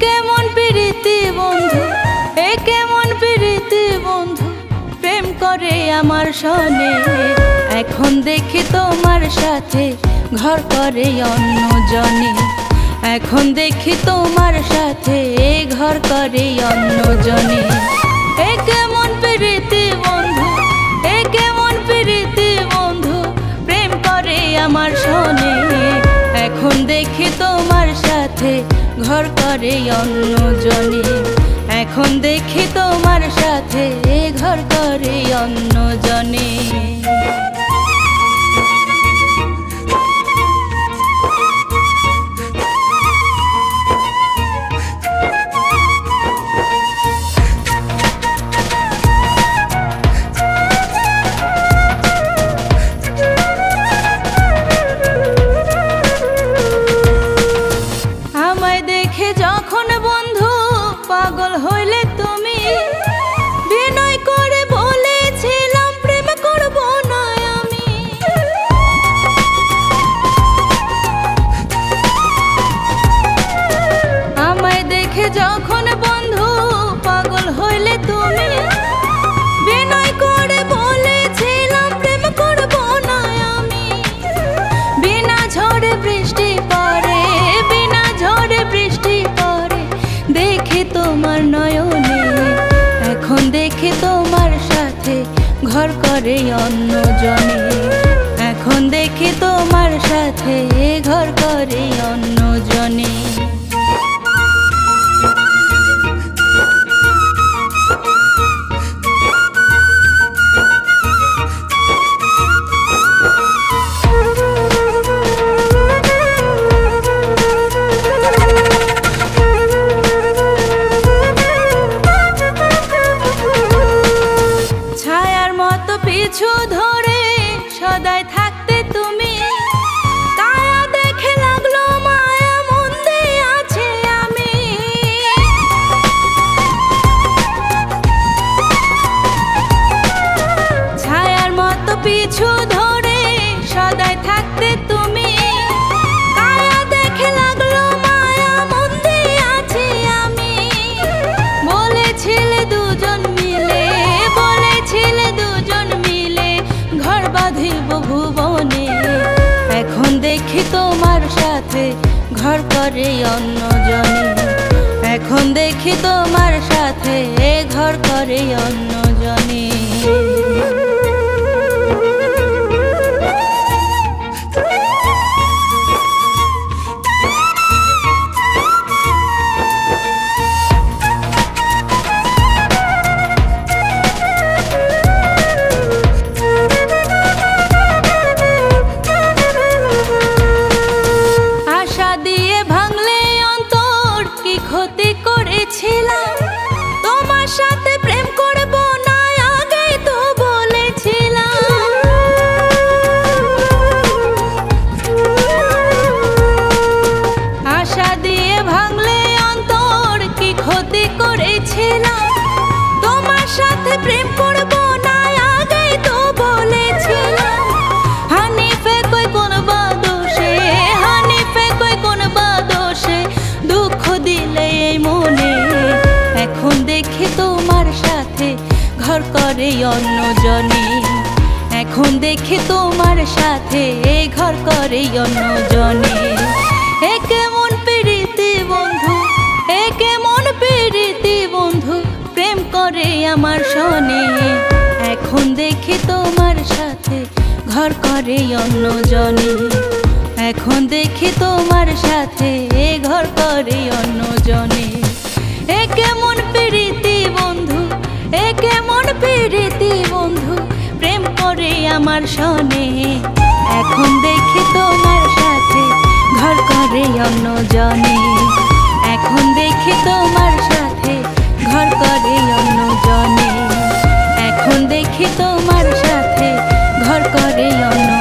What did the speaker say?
কেমন প্রীতি বন্ধু? এ কেমন প্রীতি বন্ধু? প্রেম করে আমার সনে। এখন দেখি তোমার সাথে ঘর করে অন্য জনে এখন দেখি তোমার সাথে ঘর করে অন্য জনে এ কেমন প্রীতি ঘর করে অন্য জনে এখন দেখি তোমার সাথে ঘর করে অন্য জনে দেখে বন্ধু পাগল হইলে তুমি তোমার নয়নে। এখন দেখে তোমার সাথে ঘর করে অন্য জনে এখন দেখে তোমার সাথে ঘর করে অন্য করে অন্য জনে এখন দেখি তোমার সাথে ঘর করে অন্য দুঃখ দিলে মনে। দেখি তোমার সাথে ঘর করে অন্য জনে। এখন দেখি তোমার সাথে ঘর করে অন্য জনে। এ কেমন প্রীতি বন্ধু, এ কেমন প্রীতি বন্ধু, প্রেম করে আমার দেখি তোমার সাথে, ঘর করে অন্য জনে। এখন দেখি তোমার সাথে, এ ঘর করে অন্য জনে। এ কেমন প্রীতি বন্ধু, এ কেমন প্রীতি বন্ধু, প্রেম করে আমার সনে। এখন দেখি তোমার সাথে, ঘর করে অন্য জনে। এখন দেখি তোমার সাথে, ঘর করে দেখি তোমার সাথে ঘর করে অন্য